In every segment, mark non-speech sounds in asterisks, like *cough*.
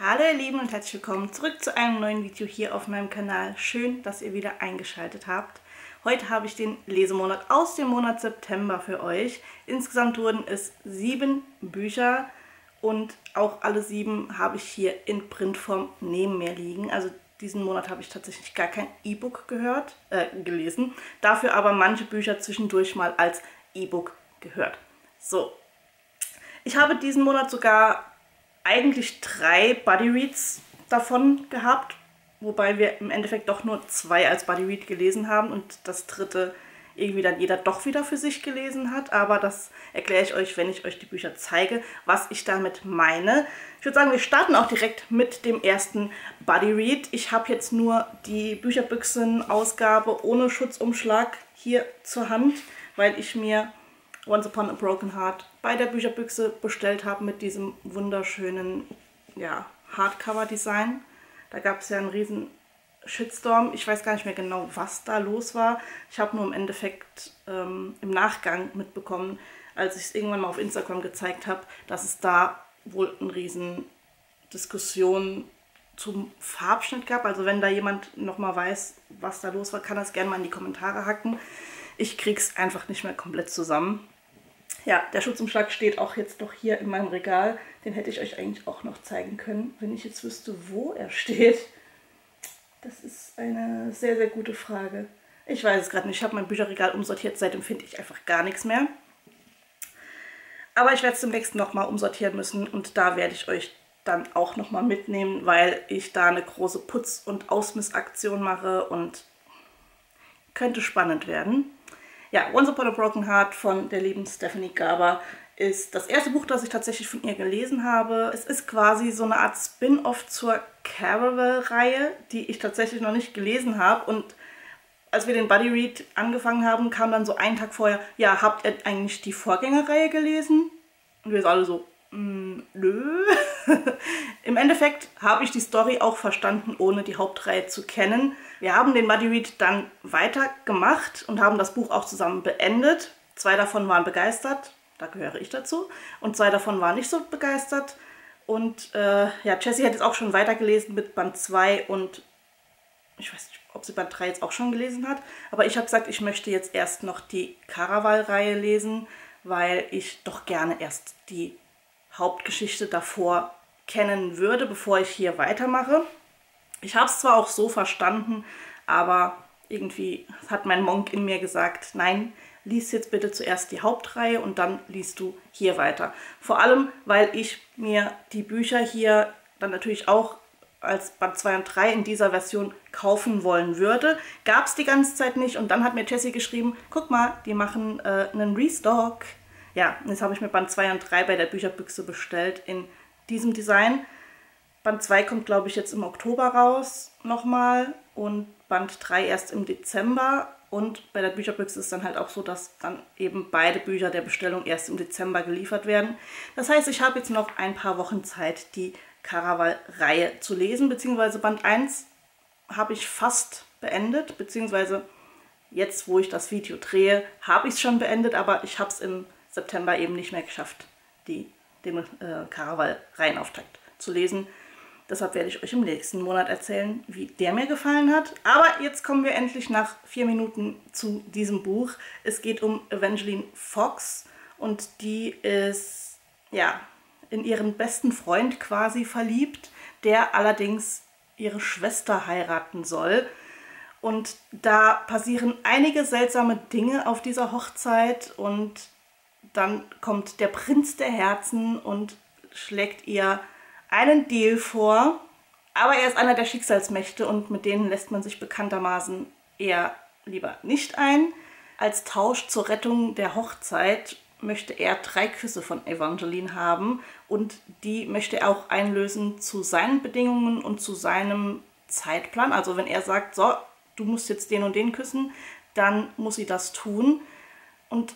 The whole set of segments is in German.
Hallo ihr Lieben und herzlich willkommen zurück zu einem neuen Video hier auf meinem Kanal. Schön, dass ihr wieder eingeschaltet habt. Heute habe ich den Lesemonat aus dem Monat September für euch. Insgesamt wurden es sieben Bücher und auch alle sieben habe ich hier in Printform neben mir liegen. Also diesen Monat habe ich tatsächlich gar kein E-Book gehört, äh, gelesen. Dafür aber manche Bücher zwischendurch mal als E-Book gehört. So, ich habe diesen Monat sogar eigentlich drei Buddy Reads davon gehabt, wobei wir im Endeffekt doch nur zwei als Buddy Read gelesen haben und das dritte irgendwie dann jeder doch wieder für sich gelesen hat. Aber das erkläre ich euch, wenn ich euch die Bücher zeige, was ich damit meine. Ich würde sagen, wir starten auch direkt mit dem ersten Buddy Read. Ich habe jetzt nur die Bücherbüchsen-Ausgabe ohne Schutzumschlag hier zur Hand, weil ich mir Once Upon a Broken Heart bei der Bücherbüchse bestellt habe mit diesem wunderschönen ja, Hardcover-Design. Da gab es ja einen riesen Shitstorm. Ich weiß gar nicht mehr genau, was da los war. Ich habe nur im Endeffekt ähm, im Nachgang mitbekommen, als ich es irgendwann mal auf Instagram gezeigt habe, dass es da wohl eine riesen Diskussion zum Farbschnitt gab. Also wenn da jemand nochmal weiß, was da los war, kann das gerne mal in die Kommentare hacken. Ich krieg's einfach nicht mehr komplett zusammen. Ja, der Schutzumschlag steht auch jetzt noch hier in meinem Regal. Den hätte ich euch eigentlich auch noch zeigen können, wenn ich jetzt wüsste, wo er steht. Das ist eine sehr, sehr gute Frage. Ich weiß es gerade nicht. Ich habe mein Bücherregal umsortiert. Seitdem finde ich einfach gar nichts mehr. Aber ich werde es demnächst nochmal umsortieren müssen und da werde ich euch dann auch nochmal mitnehmen, weil ich da eine große Putz- und Ausmissaktion mache und könnte spannend werden. Ja, Once Upon a Broken Heart von der lieben Stephanie Garber ist das erste Buch, das ich tatsächlich von ihr gelesen habe. Es ist quasi so eine Art Spin-off zur Caravel-Reihe, die ich tatsächlich noch nicht gelesen habe. Und als wir den Buddy Read angefangen haben, kam dann so einen Tag vorher, ja, habt ihr eigentlich die Vorgängerreihe gelesen? Und wir sind alle so, mm, nö. *laughs* Im Endeffekt habe ich die Story auch verstanden, ohne die Hauptreihe zu kennen. Wir haben den Buddy Read dann weitergemacht und haben das Buch auch zusammen beendet. Zwei davon waren begeistert, da gehöre ich dazu, und zwei davon waren nicht so begeistert. Und äh, ja, Jessie hat jetzt auch schon weitergelesen mit Band 2 und ich weiß nicht, ob sie Band 3 jetzt auch schon gelesen hat. Aber ich habe gesagt, ich möchte jetzt erst noch die Caraval-Reihe lesen, weil ich doch gerne erst die Hauptgeschichte davor kennen würde, bevor ich hier weitermache. Ich habe es zwar auch so verstanden, aber irgendwie hat mein Monk in mir gesagt, nein, lies jetzt bitte zuerst die Hauptreihe und dann liest du hier weiter. Vor allem, weil ich mir die Bücher hier dann natürlich auch als Band 2 und 3 in dieser Version kaufen wollen würde. Gab es die ganze Zeit nicht und dann hat mir Jessie geschrieben, guck mal, die machen äh, einen Restock. Ja, jetzt habe ich mir Band 2 und 3 bei der Bücherbüchse bestellt in diesem Design. Band 2 kommt, glaube ich, jetzt im Oktober raus nochmal und Band 3 erst im Dezember. Und bei der Bücherbüchse ist es dann halt auch so, dass dann eben beide Bücher der Bestellung erst im Dezember geliefert werden. Das heißt, ich habe jetzt noch ein paar Wochen Zeit, die Caraval-Reihe zu lesen, beziehungsweise Band 1 habe ich fast beendet, beziehungsweise jetzt, wo ich das Video drehe, habe ich es schon beendet, aber ich habe es im September eben nicht mehr geschafft, die, den äh, Caraval-Reihenauftakt zu lesen. Deshalb werde ich euch im nächsten Monat erzählen, wie der mir gefallen hat. Aber jetzt kommen wir endlich nach vier Minuten zu diesem Buch. Es geht um Evangeline Fox und die ist ja in ihren besten Freund quasi verliebt, der allerdings ihre Schwester heiraten soll. Und da passieren einige seltsame Dinge auf dieser Hochzeit und dann kommt der Prinz der Herzen und schlägt ihr einen Deal vor, aber er ist einer der Schicksalsmächte und mit denen lässt man sich bekanntermaßen eher lieber nicht ein. Als Tausch zur Rettung der Hochzeit möchte er drei Küsse von Evangeline haben und die möchte er auch einlösen zu seinen Bedingungen und zu seinem Zeitplan. Also wenn er sagt, so, du musst jetzt den und den küssen, dann muss sie das tun. Und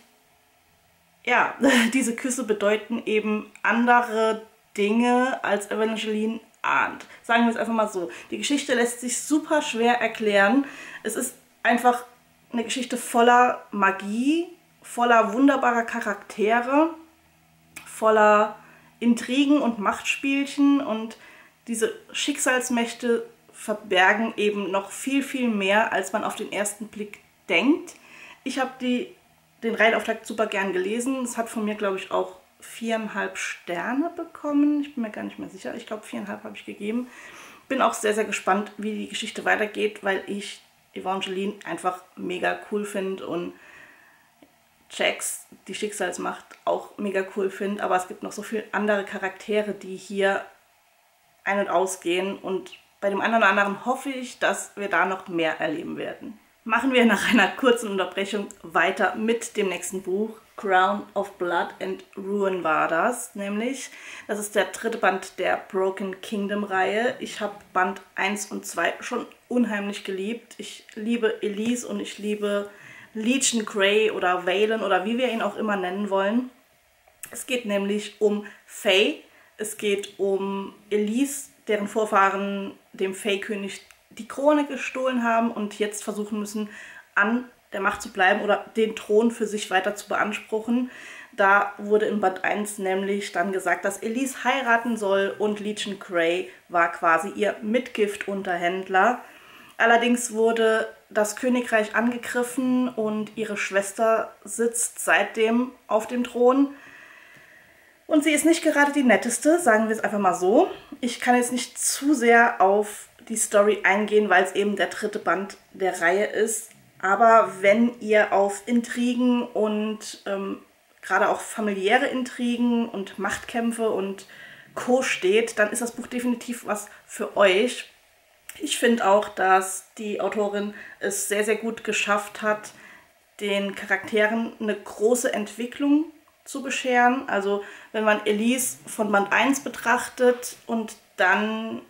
ja, *laughs* diese Küsse bedeuten eben andere Dinge als Evangeline ahnt. Sagen wir es einfach mal so. Die Geschichte lässt sich super schwer erklären. Es ist einfach eine Geschichte voller Magie, voller wunderbarer Charaktere, voller Intrigen und Machtspielchen und diese Schicksalsmächte verbergen eben noch viel, viel mehr, als man auf den ersten Blick denkt. Ich habe den Reihenauftakt super gern gelesen. Es hat von mir, glaube ich, auch viereinhalb Sterne bekommen. Ich bin mir gar nicht mehr sicher. Ich glaube, viereinhalb habe ich gegeben. Bin auch sehr, sehr gespannt, wie die Geschichte weitergeht, weil ich Evangeline einfach mega cool finde und Jax, die Schicksalsmacht, auch mega cool finde. Aber es gibt noch so viele andere Charaktere, die hier ein- und ausgehen. Und bei dem einen oder anderen hoffe ich, dass wir da noch mehr erleben werden. Machen wir nach einer kurzen Unterbrechung weiter mit dem nächsten Buch. Crown of Blood and Ruin war das, nämlich. Das ist der dritte Band der Broken Kingdom Reihe. Ich habe Band 1 und 2 schon unheimlich geliebt. Ich liebe Elise und ich liebe Legion Grey oder Valen oder wie wir ihn auch immer nennen wollen. Es geht nämlich um Faye. Es geht um Elise, deren Vorfahren dem Fae-König die Krone gestohlen haben und jetzt versuchen müssen, an der Macht zu bleiben oder den Thron für sich weiter zu beanspruchen. Da wurde in Band 1 nämlich dann gesagt, dass Elise heiraten soll und Legion Grey war quasi ihr Mitgiftunterhändler. Allerdings wurde das Königreich angegriffen und ihre Schwester sitzt seitdem auf dem Thron. Und sie ist nicht gerade die netteste, sagen wir es einfach mal so. Ich kann jetzt nicht zu sehr auf die Story eingehen, weil es eben der dritte Band der Reihe ist. Aber wenn ihr auf Intrigen und ähm, gerade auch familiäre Intrigen und Machtkämpfe und Co. steht, dann ist das Buch definitiv was für euch. Ich finde auch, dass die Autorin es sehr, sehr gut geschafft hat, den Charakteren eine große Entwicklung zu bescheren. Also wenn man Elise von Band 1 betrachtet und dann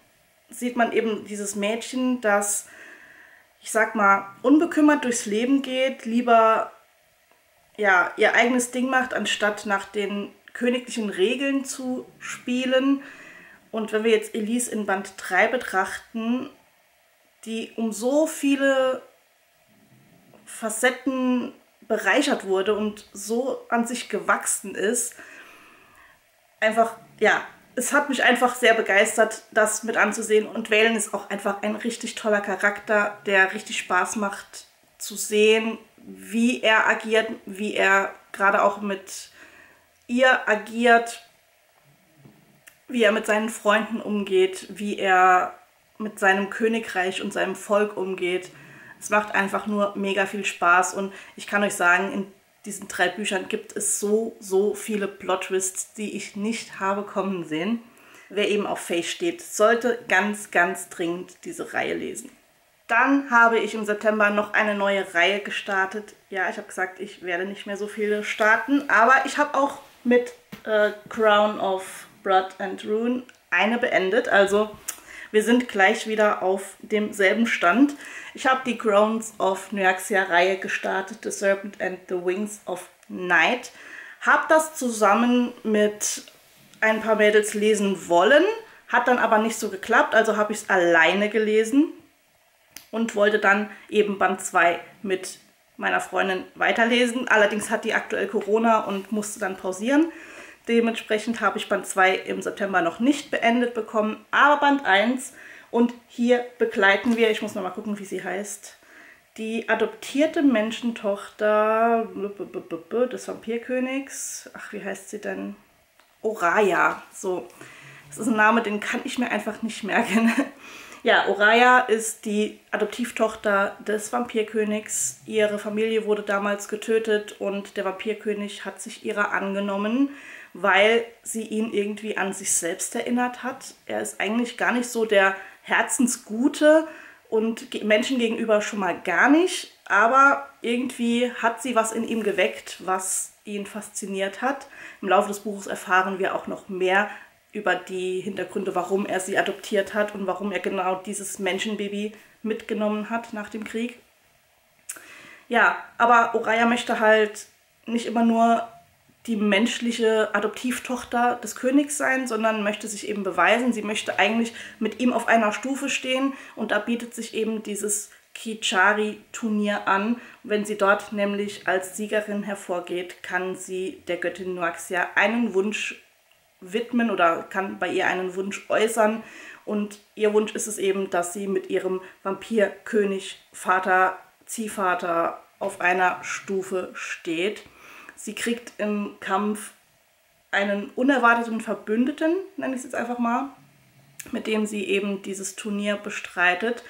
sieht man eben dieses Mädchen, das, ich sag mal, unbekümmert durchs Leben geht, lieber ja, ihr eigenes Ding macht, anstatt nach den königlichen Regeln zu spielen. Und wenn wir jetzt Elise in Band 3 betrachten, die um so viele Facetten bereichert wurde und so an sich gewachsen ist, einfach, ja, es hat mich einfach sehr begeistert, das mit anzusehen. Und Valen ist auch einfach ein richtig toller Charakter, der richtig Spaß macht zu sehen, wie er agiert, wie er gerade auch mit ihr agiert, wie er mit seinen Freunden umgeht, wie er mit seinem Königreich und seinem Volk umgeht. Es macht einfach nur mega viel Spaß und ich kann euch sagen, in diesen drei Büchern gibt es so, so viele Plot-Twists, die ich nicht habe kommen sehen. Wer eben auf Faye steht, sollte ganz, ganz dringend diese Reihe lesen. Dann habe ich im September noch eine neue Reihe gestartet. Ja, ich habe gesagt, ich werde nicht mehr so viele starten, aber ich habe auch mit äh, Crown of Blood and Rune eine beendet. Also wir sind gleich wieder auf demselben Stand. Ich habe die Crowns of Nyaxia-Reihe gestartet, The Serpent and the Wings of Night. Habe das zusammen mit ein paar Mädels lesen wollen, hat dann aber nicht so geklappt, also habe ich es alleine gelesen und wollte dann eben Band 2 mit meiner Freundin weiterlesen. Allerdings hat die aktuell Corona und musste dann pausieren. Dementsprechend habe ich Band 2 im September noch nicht beendet bekommen, aber Band 1 und hier begleiten wir, ich muss noch mal gucken, wie sie heißt, die adoptierte Menschentochter des Vampirkönigs. Ach, wie heißt sie denn? Oraya. So, das ist ein Name, den kann ich mir einfach nicht merken. Ja, Oraya ist die Adoptivtochter des Vampirkönigs. Ihre Familie wurde damals getötet und der Vampirkönig hat sich ihrer angenommen weil sie ihn irgendwie an sich selbst erinnert hat. Er ist eigentlich gar nicht so der Herzensgute und Menschen gegenüber schon mal gar nicht, aber irgendwie hat sie was in ihm geweckt, was ihn fasziniert hat. Im Laufe des Buches erfahren wir auch noch mehr über die Hintergründe, warum er sie adoptiert hat und warum er genau dieses Menschenbaby mitgenommen hat nach dem Krieg. Ja, aber Oraya möchte halt nicht immer nur die menschliche Adoptivtochter des Königs sein, sondern möchte sich eben beweisen. Sie möchte eigentlich mit ihm auf einer Stufe stehen und da bietet sich eben dieses Kichari-Turnier an. Wenn sie dort nämlich als Siegerin hervorgeht, kann sie der Göttin Noaxia einen Wunsch widmen oder kann bei ihr einen Wunsch äußern. Und ihr Wunsch ist es eben, dass sie mit ihrem Vampirkönig, Vater, Ziehvater auf einer Stufe steht. Sie kriegt im Kampf einen unerwarteten Verbündeten, nenne ich es jetzt einfach mal, mit dem sie eben dieses Turnier bestreitet,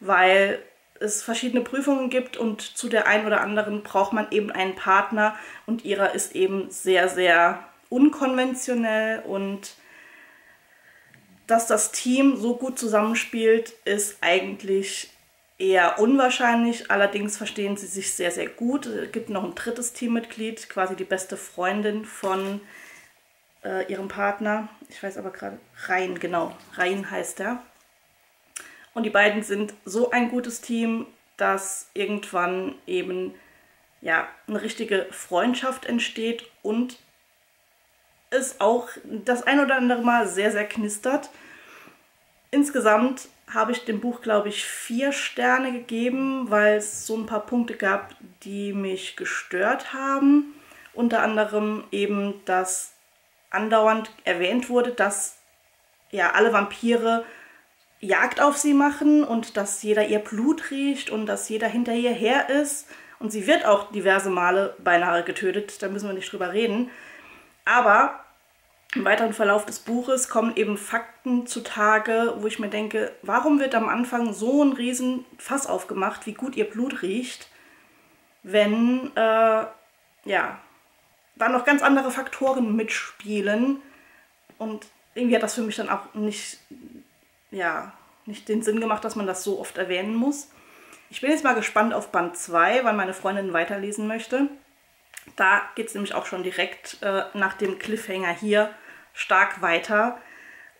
weil es verschiedene Prüfungen gibt und zu der einen oder anderen braucht man eben einen Partner und ihrer ist eben sehr, sehr unkonventionell und dass das Team so gut zusammenspielt, ist eigentlich eher unwahrscheinlich. Allerdings verstehen sie sich sehr, sehr gut. Es gibt noch ein drittes Teammitglied, quasi die beste Freundin von äh, ihrem Partner. Ich weiß aber gerade, Rein, genau. Rein heißt er. Und die beiden sind so ein gutes Team, dass irgendwann eben ja, eine richtige Freundschaft entsteht und es auch das ein oder andere Mal sehr, sehr knistert. Insgesamt habe ich dem Buch, glaube ich, vier Sterne gegeben, weil es so ein paar Punkte gab, die mich gestört haben. Unter anderem eben, dass andauernd erwähnt wurde, dass ja alle Vampire Jagd auf sie machen und dass jeder ihr Blut riecht und dass jeder hinter ihr her ist. Und sie wird auch diverse Male beinahe getötet, da müssen wir nicht drüber reden. Aber im weiteren Verlauf des Buches kommen eben Fakten zutage, wo ich mir denke, warum wird am Anfang so ein riesen Fass aufgemacht, wie gut ihr Blut riecht, wenn äh, ja, da noch ganz andere Faktoren mitspielen. Und irgendwie hat das für mich dann auch nicht, ja, nicht den Sinn gemacht, dass man das so oft erwähnen muss. Ich bin jetzt mal gespannt auf Band 2, weil meine Freundin weiterlesen möchte. Da geht es nämlich auch schon direkt äh, nach dem Cliffhanger hier stark weiter.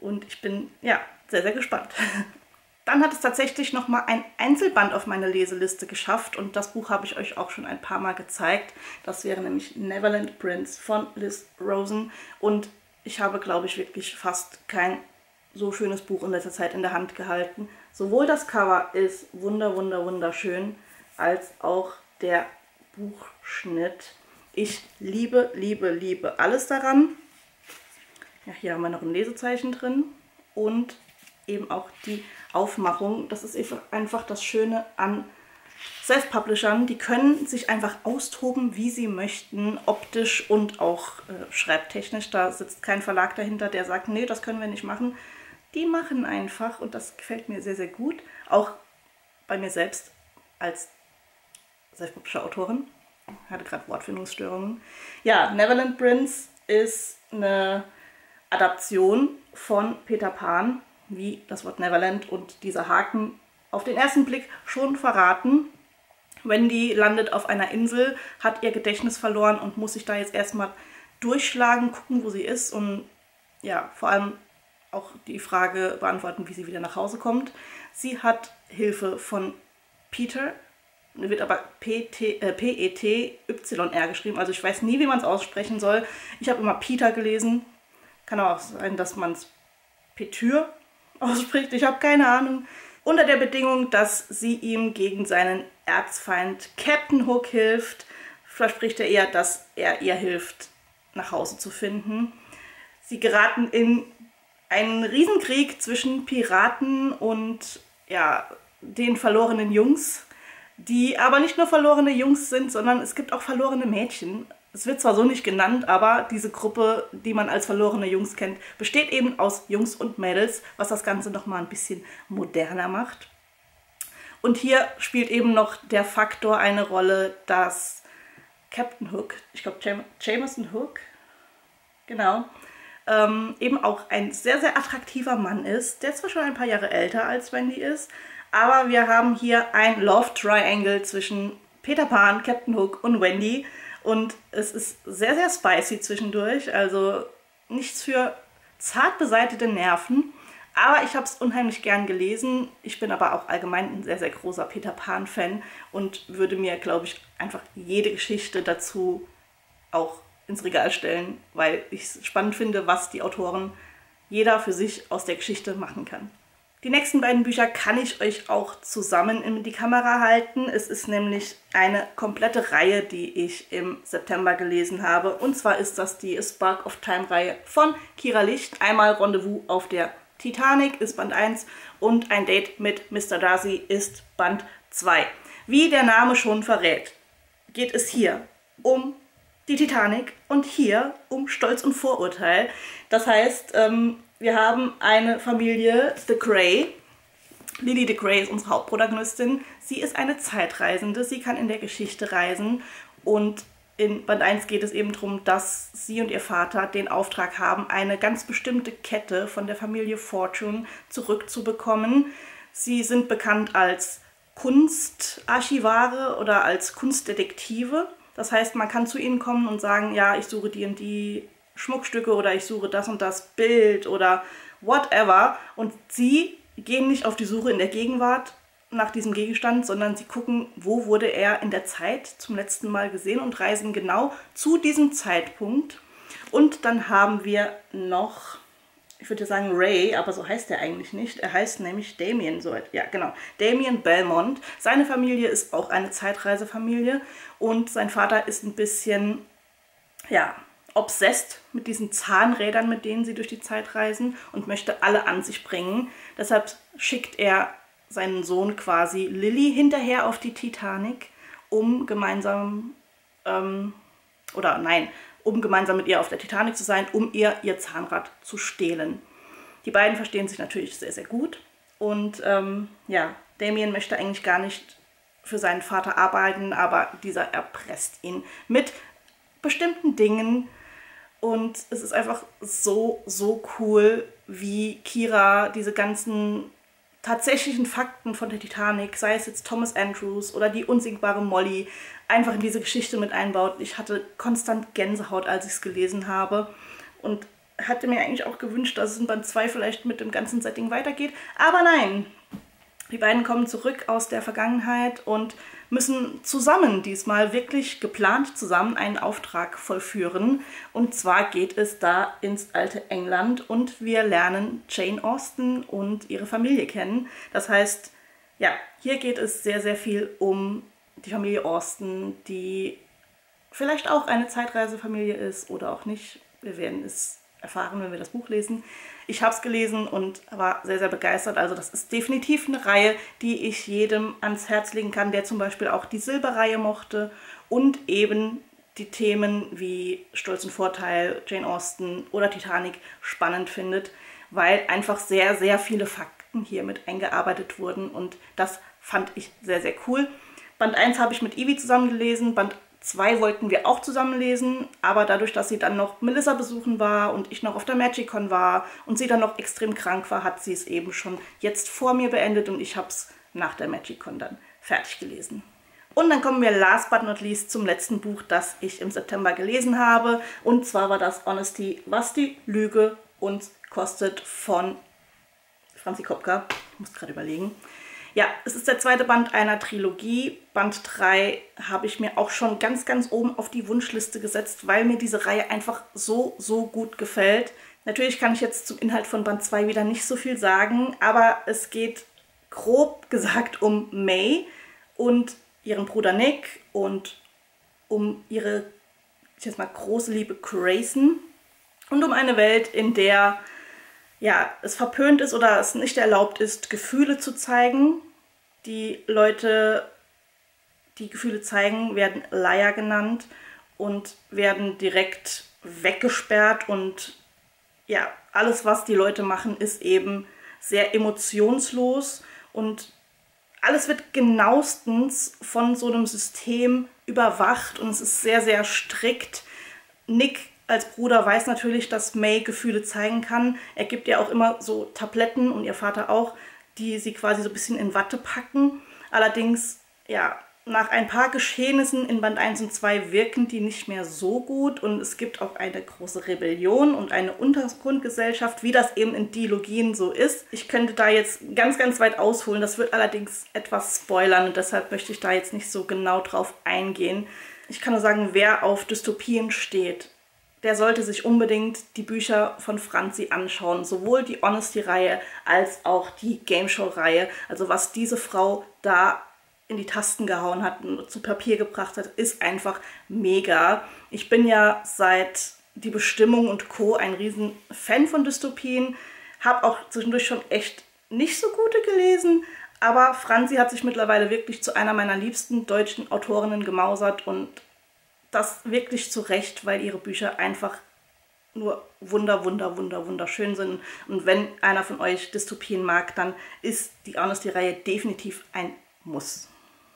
Und ich bin ja sehr, sehr gespannt. *laughs* Dann hat es tatsächlich nochmal ein Einzelband auf meine Leseliste geschafft und das Buch habe ich euch auch schon ein paar Mal gezeigt. Das wäre nämlich Neverland Prince von Liz Rosen und ich habe, glaube ich, wirklich fast kein so schönes Buch in letzter Zeit in der Hand gehalten. Sowohl das Cover ist wunder, wunder, wunderschön, als auch der Buchschnitt. Ich liebe, liebe, liebe alles daran. Ja, hier haben wir noch ein Lesezeichen drin und eben auch die Aufmachung. Das ist einfach das Schöne an Self-Publishern. Die können sich einfach austoben, wie sie möchten, optisch und auch äh, schreibtechnisch. Da sitzt kein Verlag dahinter, der sagt, nee, das können wir nicht machen. Die machen einfach und das gefällt mir sehr, sehr gut. Auch bei mir selbst als Self-Publisher-Autorin. Ich hatte gerade Wortfindungsstörungen. Ja, Neverland Prince ist eine Adaption von Peter Pan wie das Wort Neverland und dieser Haken auf den ersten Blick schon verraten. Wendy landet auf einer Insel, hat ihr Gedächtnis verloren und muss sich da jetzt erstmal durchschlagen, gucken, wo sie ist und ja, vor allem auch die Frage beantworten, wie sie wieder nach Hause kommt. Sie hat Hilfe von Peter, wird aber P-E-T-Y-R geschrieben, also ich weiß nie, wie man es aussprechen soll. Ich habe immer Peter gelesen, kann auch sein, dass man es Petyr ausspricht, ich habe keine Ahnung. Unter der Bedingung, dass sie ihm gegen seinen Erzfeind Captain Hook hilft, verspricht er ihr, dass er ihr hilft, nach Hause zu finden. Sie geraten in einen Riesenkrieg zwischen Piraten und ja, den verlorenen Jungs, die aber nicht nur verlorene Jungs sind, sondern es gibt auch verlorene Mädchen. Es wird zwar so nicht genannt, aber diese Gruppe, die man als verlorene Jungs kennt, besteht eben aus Jungs und Mädels, was das Ganze nochmal ein bisschen moderner macht. Und hier spielt eben noch der Faktor eine Rolle, dass Captain Hook, ich glaube Jam Jameson Hook, genau, ähm, eben auch ein sehr, sehr attraktiver Mann ist. Der zwar schon ein paar Jahre älter als Wendy ist, aber wir haben hier ein Love Triangle zwischen Peter Pan, Captain Hook und Wendy und es ist sehr, sehr spicy zwischendurch. Also nichts für zart beseitete Nerven. Aber ich habe es unheimlich gern gelesen. Ich bin aber auch allgemein ein sehr, sehr großer Peter Pan-Fan und würde mir, glaube ich, einfach jede Geschichte dazu auch ins Regal stellen, weil ich es spannend finde, was die Autoren jeder für sich aus der Geschichte machen kann. Die nächsten beiden Bücher kann ich euch auch zusammen in die Kamera halten. Es ist nämlich eine komplette Reihe, die ich im September gelesen habe. Und zwar ist das die Spark of Time Reihe von Kira Licht. Einmal Rendezvous auf der Titanic ist Band 1 und ein Date mit Mr. Darcy ist Band 2. Wie der Name schon verrät, geht es hier um die Titanic und hier um Stolz und Vorurteil. Das heißt, ähm, wir haben eine Familie, The Grey. Lily The Grey ist unsere Hauptprotagonistin. Sie ist eine Zeitreisende, sie kann in der Geschichte reisen und in Band 1 geht es eben darum, dass sie und ihr Vater den Auftrag haben, eine ganz bestimmte Kette von der Familie Fortune zurückzubekommen. Sie sind bekannt als Kunstarchivare oder als Kunstdetektive. Das heißt, man kann zu ihnen kommen und sagen, ja, ich suche die und die Schmuckstücke oder ich suche das und das Bild oder whatever. Und sie gehen nicht auf die Suche in der Gegenwart nach diesem Gegenstand, sondern sie gucken, wo wurde er in der Zeit zum letzten Mal gesehen und reisen genau zu diesem Zeitpunkt. Und dann haben wir noch, ich würde sagen Ray, aber so heißt er eigentlich nicht. Er heißt nämlich Damien, so ja genau, Damien Belmont. Seine Familie ist auch eine Zeitreisefamilie und sein Vater ist ein bisschen, ja, obsessed mit diesen Zahnrädern, mit denen sie durch die Zeit reisen und möchte alle an sich bringen. Deshalb schickt er seinen Sohn quasi Lilly hinterher auf die Titanic, um gemeinsam, ähm, oder nein, um gemeinsam mit ihr auf der Titanic zu sein, um ihr ihr Zahnrad zu stehlen. Die beiden verstehen sich natürlich sehr, sehr gut. Und ähm, ja, Damien möchte eigentlich gar nicht für seinen Vater arbeiten, aber dieser erpresst ihn mit bestimmten Dingen. Und es ist einfach so, so cool, wie Kira diese ganzen tatsächlichen Fakten von der Titanic, sei es jetzt Thomas Andrews oder die unsinkbare Molly, einfach in diese Geschichte mit einbaut. Ich hatte konstant Gänsehaut, als ich es gelesen habe und hatte mir eigentlich auch gewünscht, dass es in Band 2 vielleicht mit dem ganzen Setting weitergeht. Aber nein, die beiden kommen zurück aus der Vergangenheit und müssen zusammen diesmal wirklich geplant zusammen einen Auftrag vollführen. Und zwar geht es da ins alte England und wir lernen Jane Austen und ihre Familie kennen. Das heißt, ja, hier geht es sehr, sehr viel um die Familie Austen, die vielleicht auch eine Zeitreisefamilie ist oder auch nicht. Wir werden es erfahren, wenn wir das Buch lesen. Ich habe es gelesen und war sehr, sehr begeistert. Also das ist definitiv eine Reihe, die ich jedem ans Herz legen kann, der zum Beispiel auch die Silberreihe mochte und eben die Themen wie Stolz und Vorteil, Jane Austen oder Titanic spannend findet, weil einfach sehr, sehr viele Fakten hier mit eingearbeitet wurden und das fand ich sehr, sehr cool. Band 1 habe ich mit Ivy zusammen gelesen, Band Zwei wollten wir auch zusammen lesen, aber dadurch, dass sie dann noch Melissa besuchen war und ich noch auf der MagicCon war und sie dann noch extrem krank war, hat sie es eben schon jetzt vor mir beendet und ich habe es nach der MagicCon dann fertig gelesen. Und dann kommen wir last but not least zum letzten Buch, das ich im September gelesen habe. Und zwar war das Honesty, was die Lüge uns kostet von Franzi Kopka. Ich muss gerade überlegen. Ja, es ist der zweite Band einer Trilogie. Band 3 habe ich mir auch schon ganz, ganz oben auf die Wunschliste gesetzt, weil mir diese Reihe einfach so, so gut gefällt. Natürlich kann ich jetzt zum Inhalt von Band 2 wieder nicht so viel sagen, aber es geht grob gesagt um May und ihren Bruder Nick und um ihre, ich jetzt mal, große Liebe Grayson und um eine Welt, in der ja, es verpönt ist oder es nicht erlaubt ist, Gefühle zu zeigen. Die Leute, die Gefühle zeigen, werden Liar genannt und werden direkt weggesperrt und ja, alles, was die Leute machen, ist eben sehr emotionslos und alles wird genauestens von so einem System überwacht und es ist sehr, sehr strikt. Nick als Bruder weiß natürlich, dass May Gefühle zeigen kann. Er gibt ihr auch immer so Tabletten und ihr Vater auch, die sie quasi so ein bisschen in Watte packen. Allerdings, ja, nach ein paar Geschehnissen in Band 1 und 2 wirken die nicht mehr so gut und es gibt auch eine große Rebellion und eine Untergrundgesellschaft, wie das eben in Dialogien so ist. Ich könnte da jetzt ganz, ganz weit ausholen, das wird allerdings etwas spoilern und deshalb möchte ich da jetzt nicht so genau drauf eingehen. Ich kann nur sagen, wer auf Dystopien steht, der sollte sich unbedingt die Bücher von Franzi anschauen. Sowohl die Honesty-Reihe als auch die Game Show-Reihe. Also was diese Frau da in die Tasten gehauen hat und zu Papier gebracht hat, ist einfach mega. Ich bin ja seit Die Bestimmung und Co. ein riesen Fan von Dystopien. Habe auch zwischendurch schon echt nicht so gute gelesen, aber Franzi hat sich mittlerweile wirklich zu einer meiner liebsten deutschen Autorinnen gemausert und das wirklich zu Recht, weil ihre Bücher einfach nur wunder, wunder, wunder, wunderschön sind. Und wenn einer von euch Dystopien mag, dann ist die Honesty-Reihe definitiv ein Muss.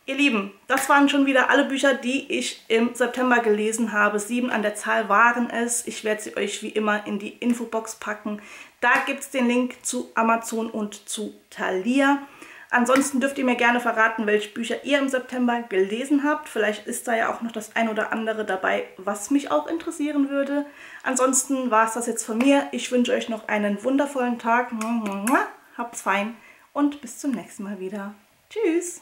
Ihr Lieben, das waren schon wieder alle Bücher, die ich im September gelesen habe. Sieben an der Zahl waren es. Ich werde sie euch wie immer in die Infobox packen. Da gibt es den Link zu Amazon und zu Thalia. Ansonsten dürft ihr mir gerne verraten, welche Bücher ihr im September gelesen habt. Vielleicht ist da ja auch noch das ein oder andere dabei, was mich auch interessieren würde. Ansonsten war es das jetzt von mir. Ich wünsche euch noch einen wundervollen Tag. Habt's fein und bis zum nächsten Mal wieder. Tschüss!